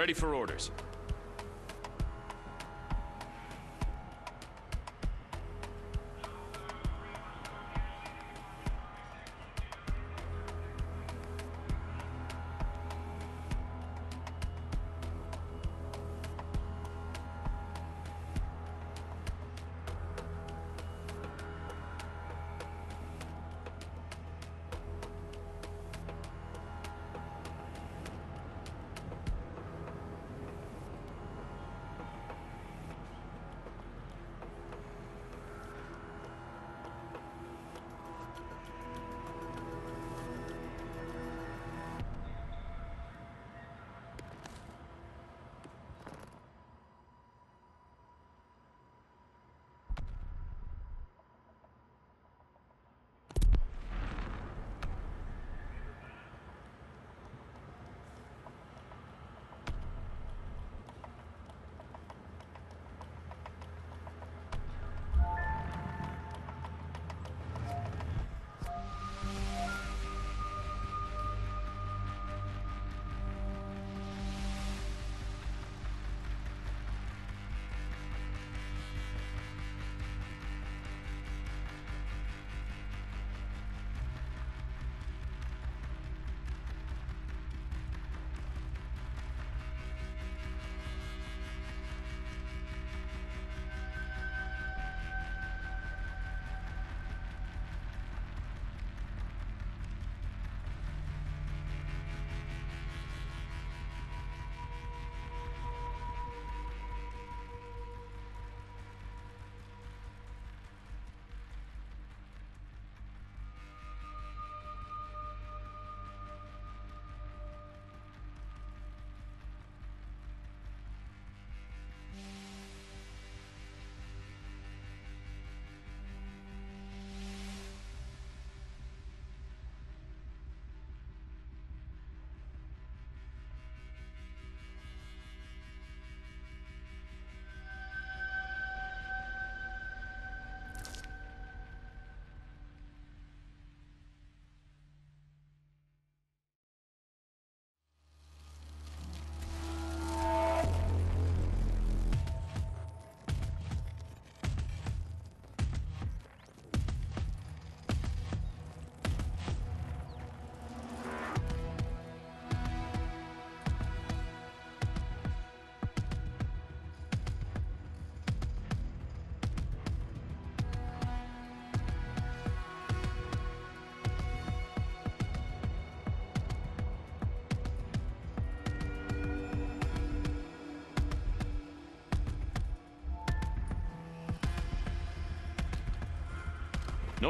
Ready for orders.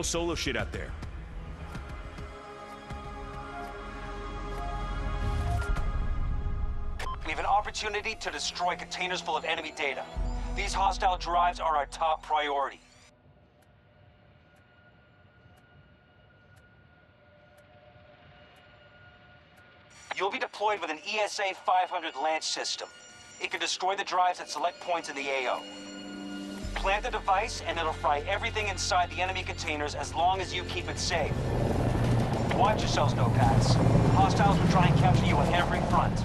No solo shit out there. We have an opportunity to destroy containers full of enemy data. These hostile drives are our top priority. You'll be deployed with an ESA 500 launch system. It can destroy the drives at select points in the AO. Plant the device, and it'll fry everything inside the enemy containers as long as you keep it safe. Watch yourselves, No-Pats. Hostiles will try and capture you on every front.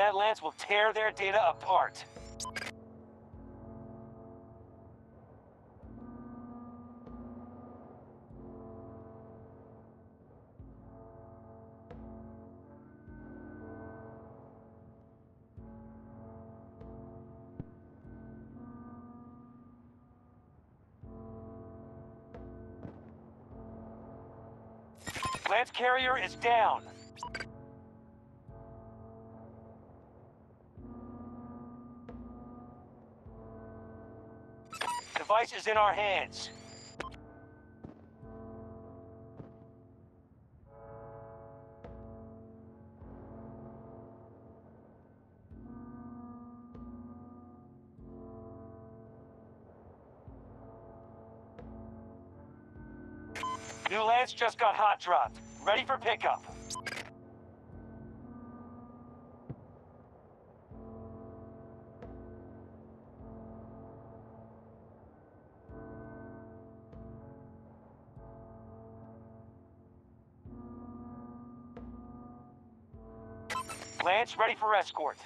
That lance will tear their data apart. Lance carrier is down. Device is in our hands. New Lance just got hot dropped. Ready for pickup. Lance ready for escort.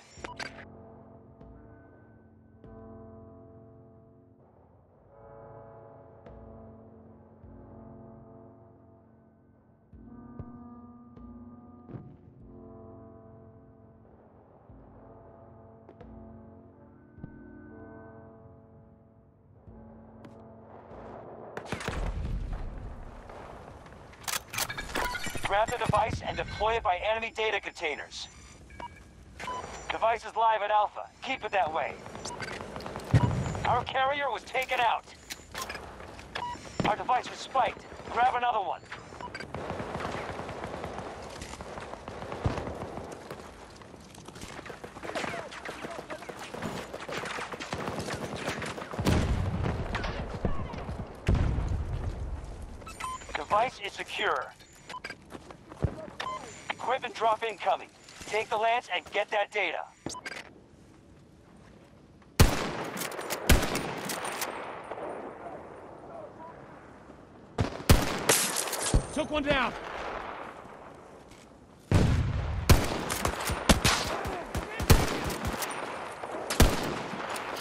Grab the device and deploy it by enemy data containers. Device is live at Alpha. Keep it that way. Our carrier was taken out. Our device was spiked. Grab another one. Device is secure. Equipment drop incoming. Take the lance and get that data. Took one down.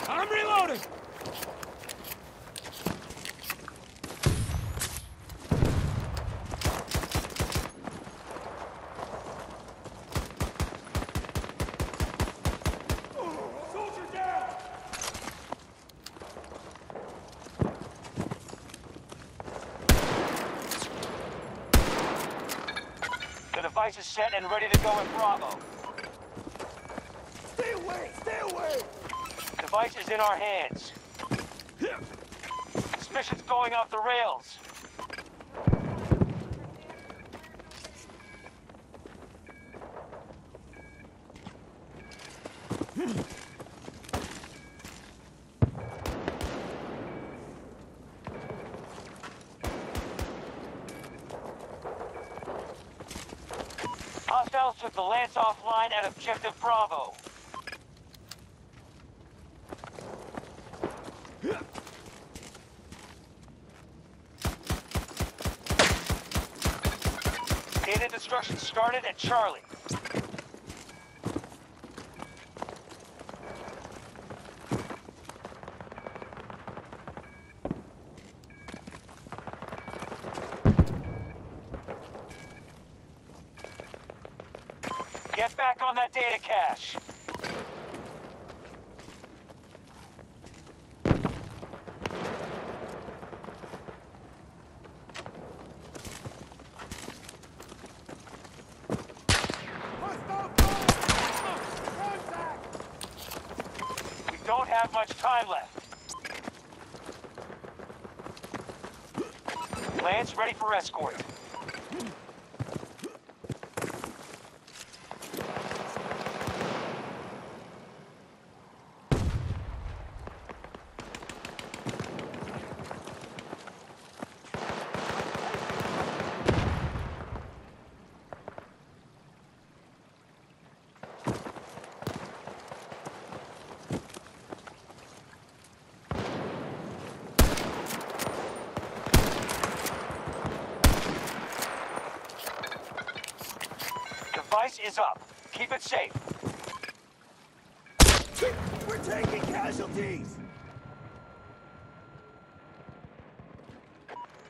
I'm reloading. Device is set and ready to go in Bravo. Stay away. Stay away. Device is in our hands. Suspicion's going off the rails. Hostiles took the Lance offline at Objective Bravo. Data destruction started at Charlie. Get back on that data cache. We don't have much time left. Lance ready for escort. Device is up. Keep it safe. We're taking casualties.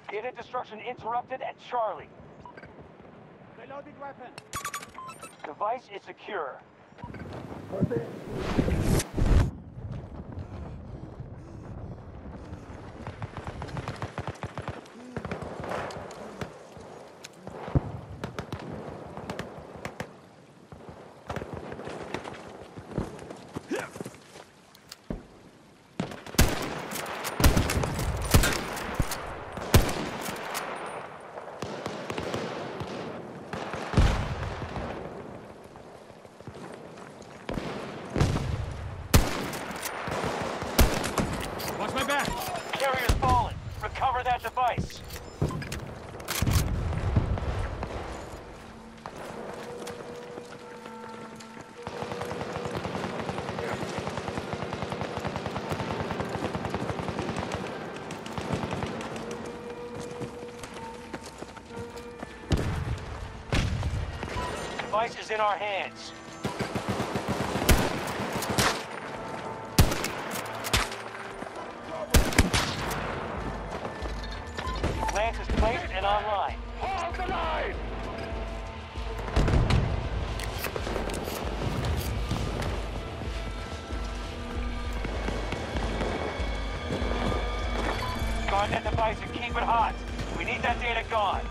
Data destruction interrupted at Charlie. Reloading weapon. Device is secure. Watch device is in our hands. Lance is placed and online. Hold the line! Guard that device and keep it hot. We need that data gone.